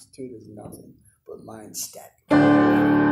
Altitude is nothing but mind static.